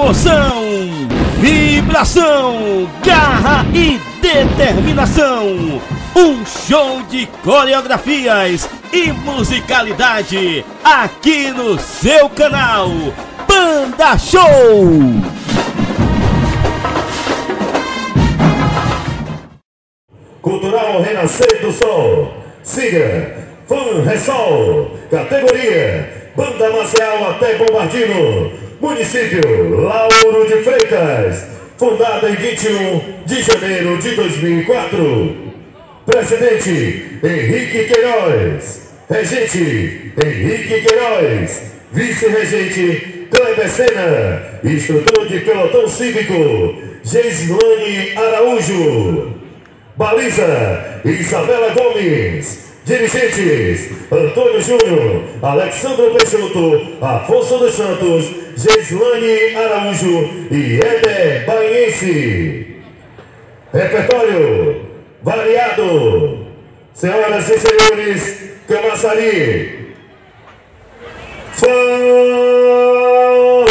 Emoção, vibração, garra e determinação. Um show de coreografias e musicalidade aqui no seu canal Banda Show. Cultural Renascer do Sol. Siga Fan Ressol. Categoria Banda Marcial até Bombardino. Município Lauro de Freitas. Fundada em 21 de janeiro de 2004. Presidente Henrique Queiroz. Regente Henrique Queiroz. Vice-regente Kleber Sena. Instrutor de pelotão cívico Geislane Araújo. Baliza, Isabela Gomes. Dirigentes, Antônio Júnior, Alexandre Peixoto, Afonso dos Santos, Geislane Araújo e Éder Baense. Repertório variado. Senhoras e senhores, Camaçari. Som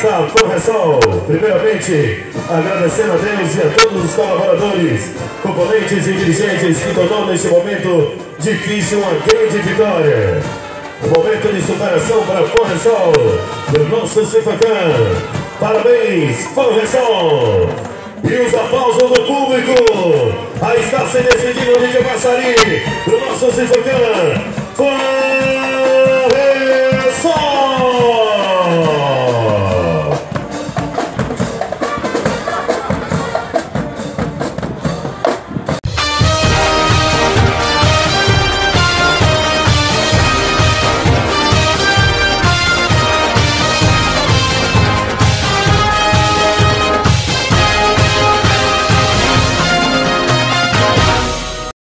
Forresol. Primeiramente, agradecendo a Deus e a todos os colaboradores, componentes e dirigentes que tornou neste momento difícil uma grande vitória. Um momento de superação para Forresol, do nosso Cifacã. Parabéns, Forresol! E os aplausos do público. Aí está se decidindo o Lídia Passari, do nosso Cifacã. Forresol!